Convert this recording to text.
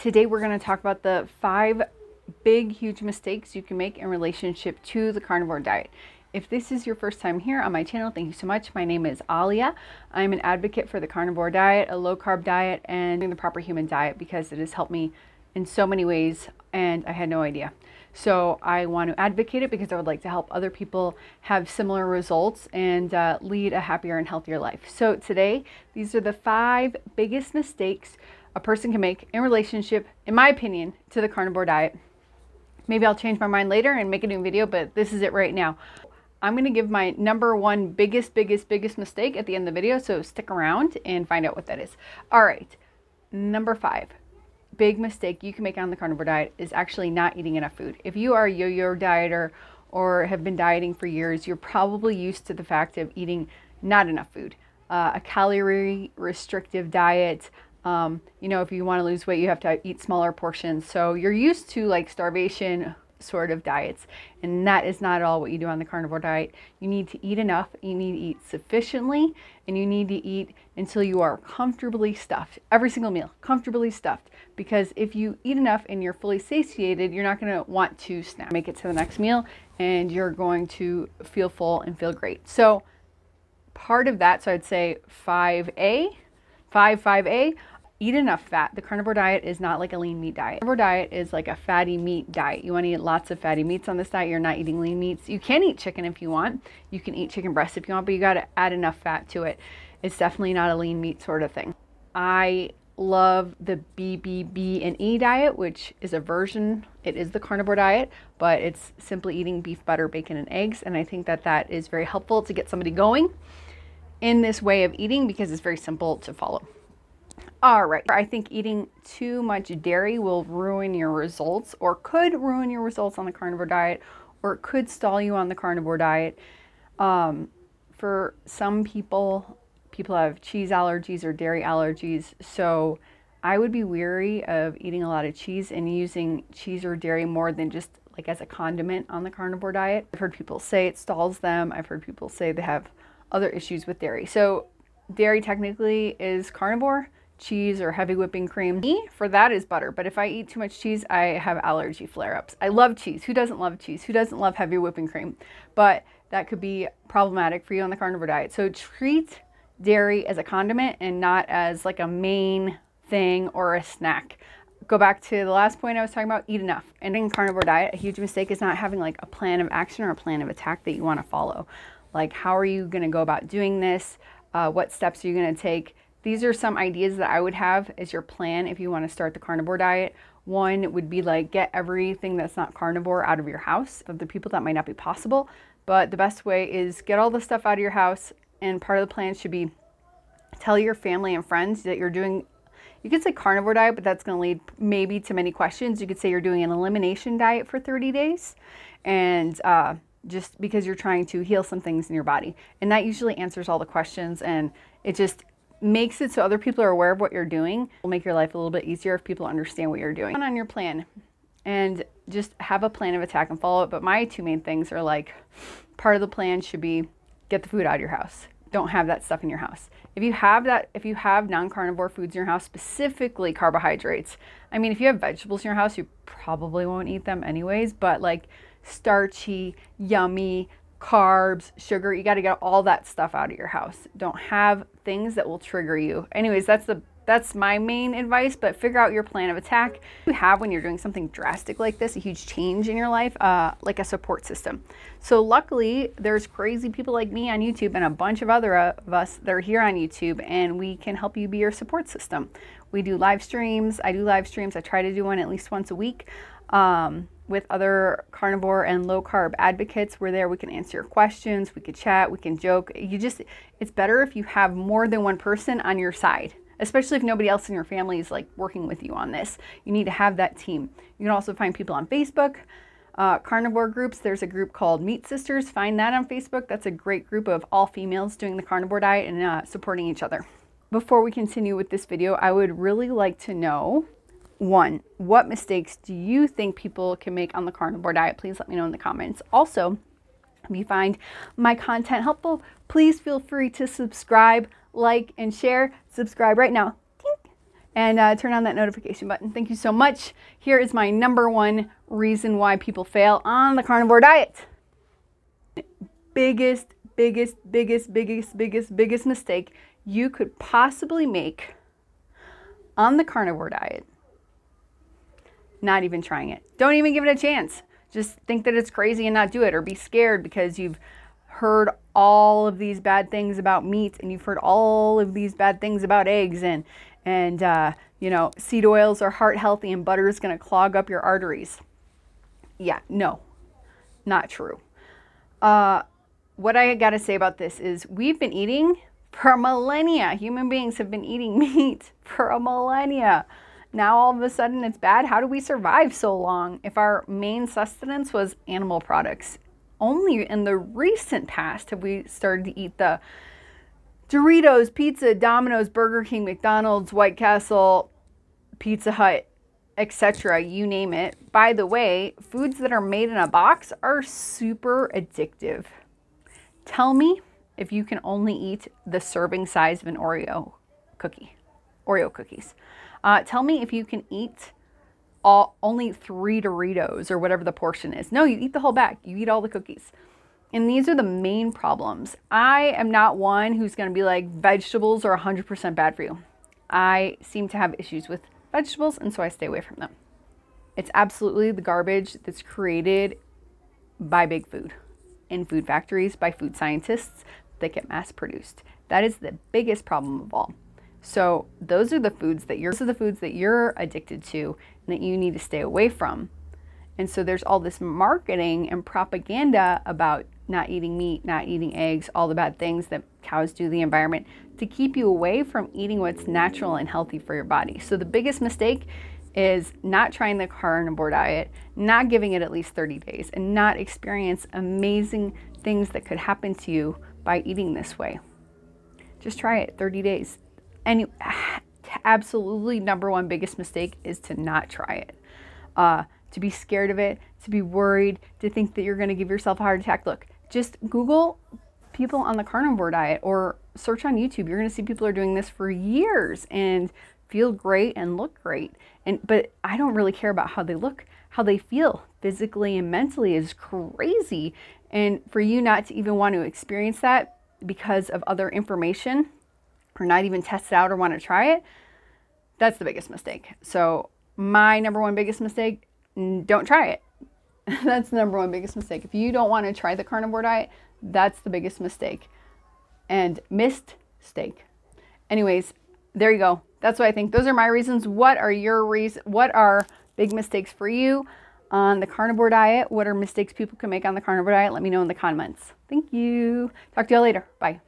Today we're going to talk about the five big, huge mistakes you can make in relationship to the carnivore diet. If this is your first time here on my channel, thank you so much. My name is Alia. I'm an advocate for the carnivore diet, a low carb diet, and the proper human diet because it has helped me in so many ways and I had no idea. So I want to advocate it because I would like to help other people have similar results and uh, lead a happier and healthier life. So today, these are the five biggest mistakes a person can make in relationship, in my opinion, to the carnivore diet. Maybe I'll change my mind later and make a new video, but this is it right now. I'm going to give my number one biggest, biggest, biggest mistake at the end of the video, so stick around and find out what that is. All right, number five big mistake you can make on the carnivore diet is actually not eating enough food. If you are a yo-yo dieter or have been dieting for years, you're probably used to the fact of eating not enough food. Uh, a calorie restrictive diet, um, you know, if you want to lose weight, you have to eat smaller portions. So you're used to like starvation sort of diets. And that is not at all what you do on the carnivore diet. You need to eat enough, you need to eat sufficiently, and you need to eat until you are comfortably stuffed. Every single meal, comfortably stuffed. Because if you eat enough and you're fully satiated, you're not going to want to snack. Make it to the next meal and you're going to feel full and feel great. So part of that, so I'd say 5A, 5, 5A, eat enough fat. The carnivore diet is not like a lean meat diet. Carnivore diet is like a fatty meat diet. You want to eat lots of fatty meats on this diet. You're not eating lean meats. You can eat chicken if you want. You can eat chicken breast if you want, but you got to add enough fat to it. It's definitely not a lean meat sort of thing. I love the BBB and E diet, which is a version, it is the carnivore diet, but it's simply eating beef, butter, bacon, and eggs. And I think that that is very helpful to get somebody going in this way of eating because it's very simple to follow. All right, I think eating too much dairy will ruin your results or could ruin your results on the carnivore diet or it could stall you on the carnivore diet. Um, for some people, people have cheese allergies or dairy allergies, so I would be weary of eating a lot of cheese and using cheese or dairy more than just like as a condiment on the carnivore diet. I've heard people say it stalls them. I've heard people say they have other issues with dairy. So dairy technically is carnivore cheese or heavy whipping cream. Me, for that is butter, but if I eat too much cheese, I have allergy flare-ups. I love cheese. Who doesn't love cheese? Who doesn't love heavy whipping cream? But that could be problematic for you on the carnivore diet. So treat dairy as a condiment and not as like a main thing or a snack. Go back to the last point I was talking about, eat enough. And in carnivore diet, a huge mistake is not having like a plan of action or a plan of attack that you want to follow. Like how are you going to go about doing this? Uh, what steps are you going to take? These are some ideas that I would have as your plan if you want to start the carnivore diet. One would be like get everything that's not carnivore out of your house. Of the people that might not be possible, but the best way is get all the stuff out of your house and part of the plan should be tell your family and friends that you're doing you could say carnivore diet, but that's going to lead maybe to many questions. You could say you're doing an elimination diet for 30 days and uh, just because you're trying to heal some things in your body. And that usually answers all the questions and it just makes it so other people are aware of what you're doing. will make your life a little bit easier if people understand what you're doing. On your plan and just have a plan of attack and follow it. But my two main things are like part of the plan should be get the food out of your house. Don't have that stuff in your house. If you have that, if you have non-carnivore foods in your house, specifically carbohydrates, I mean, if you have vegetables in your house, you probably won't eat them anyways, but like starchy, yummy, carbs, sugar. You got to get all that stuff out of your house. Don't have things that will trigger you. Anyways, that's the that's my main advice, but figure out your plan of attack. You have when you're doing something drastic like this, a huge change in your life, uh, like a support system. So luckily, there's crazy people like me on YouTube and a bunch of other of us that are here on YouTube, and we can help you be your support system. We do live streams. I do live streams. I try to do one at least once a week. Um, with other carnivore and low carb advocates. We're there, we can answer your questions, we can chat, we can joke. You just, it's better if you have more than one person on your side, especially if nobody else in your family is like working with you on this. You need to have that team. You can also find people on Facebook. Uh, carnivore groups. There's a group called Meat Sisters. Find that on Facebook. That's a great group of all females doing the carnivore diet and uh, supporting each other. Before we continue with this video, I would really like to know one, what mistakes do you think people can make on the carnivore diet? Please let me know in the comments. Also, if you find my content helpful, please feel free to subscribe, like, and share. Subscribe right now. and uh, turn on that notification button. Thank you so much. Here is my number one reason why people fail on the carnivore diet. Biggest, biggest, biggest, biggest, biggest, biggest mistake you could possibly make on the carnivore diet. Not even trying it. Don't even give it a chance. Just think that it's crazy and not do it, or be scared because you've heard all of these bad things about meat and you've heard all of these bad things about eggs and and uh, you know seed oils are heart healthy and butter is going to clog up your arteries yeah no not true uh, what i got to say about this is we've been eating for millennia human beings have been eating meat for a millennia now all of a sudden it's bad how do we survive so long if our main sustenance was animal products only in the recent past have we started to eat the Doritos, pizza, Domino's, Burger King, McDonald's, White Castle, Pizza Hut, etc. You name it. By the way, foods that are made in a box are super addictive. Tell me if you can only eat the serving size of an Oreo cookie, Oreo cookies. Uh, tell me if you can eat all, only three Doritos or whatever the portion is. No, you eat the whole bag. You eat all the cookies. And these are the main problems. I am not one who's going to be like vegetables are 100% bad for you. I seem to have issues with vegetables and so I stay away from them. It's absolutely the garbage that's created by big food in food factories by food scientists that get mass produced. That is the biggest problem of all. So those are the foods that you're those are the foods that you're addicted to and that you need to stay away from. And so there's all this marketing and propaganda about not eating meat, not eating eggs, all the bad things that cows do to the environment to keep you away from eating what's natural and healthy for your body. So the biggest mistake is not trying the carnivore diet, not giving it at least 30 days, and not experience amazing things that could happen to you by eating this way. Just try it 30 days. And absolutely number one biggest mistake is to not try it. Uh, to be scared of it, to be worried, to think that you're going to give yourself a heart attack. Look, just Google people on the carnivore diet or search on YouTube. You're going to see people are doing this for years and feel great and look great. And but I don't really care about how they look. How they feel physically and mentally is crazy. And for you not to even want to experience that because of other information or not even test it out or want to try it, that's the biggest mistake. So, my number one biggest mistake, don't try it. that's the number one biggest mistake. If you don't want to try the carnivore diet, that's the biggest mistake. And missed steak. Anyways, there you go. That's what I think. Those are my reasons. What are your reasons? What are big mistakes for you on the carnivore diet? What are mistakes people can make on the carnivore diet? Let me know in the comments. Thank you. Talk to y'all later. Bye.